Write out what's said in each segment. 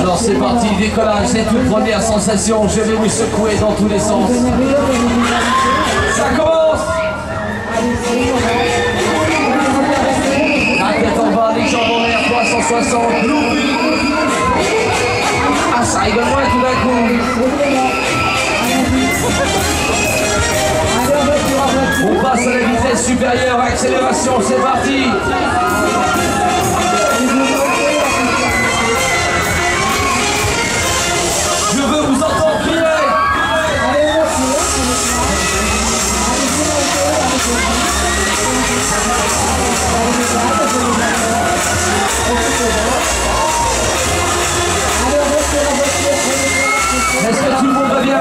Alors c'est parti, décollage, c'est une première sensation. Je vais vous secouer dans tous les sens. Ça commence. La tête en bas, les jambes en l'air, 360. Ah, ça rigole moins tout d'un coup. Supérieure, accélération, c'est parti. Je veux vous entendre crier. Est-ce que tout le monde va bien?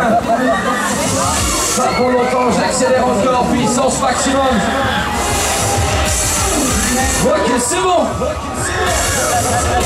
Pas pour longtemps, j'accélère encore, puissance maximum. Ok, c'est bon. Je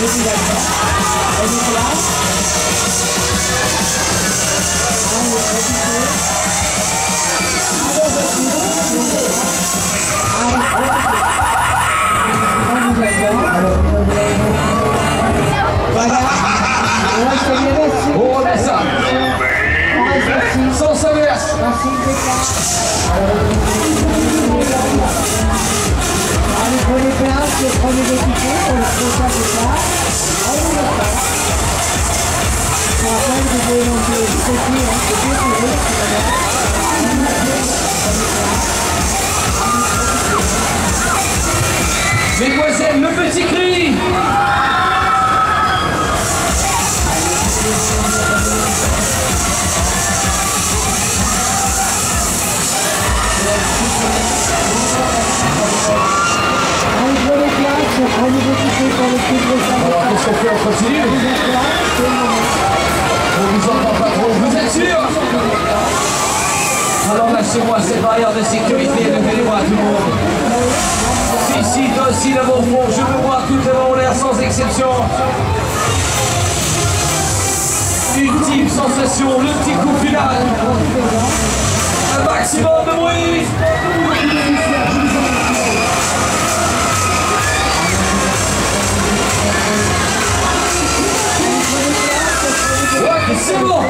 Installez-vous, là, petit garçon. Prenez Mesdemoiselles, le petit cri. Alors qu'est-ce qu'on fait Alors lâchez-moi cette barrière de sécurité, levez-les-moi tout le monde. Ici, aussi là mon fond, je veux voir toutes les mains en l'air sans exception. Ultime sensation, le petit coup final. Un maximum de bruit. C'est bon.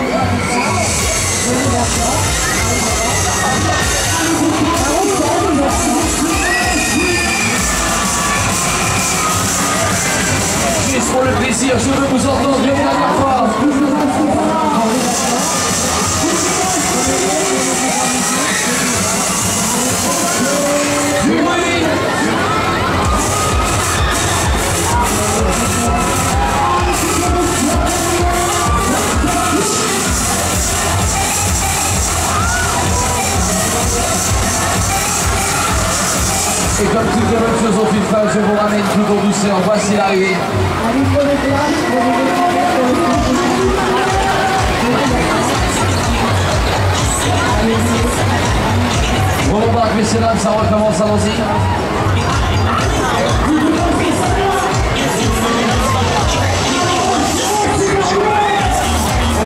Et comme toutes les bonnes choses ont une fin, je vous ramène tout en douceur. Voici l'arrivée. Allez, prenez place, prenez des tickets pour le prochain départ. On embarque, messieurs, dames, ça recommence, allons-y.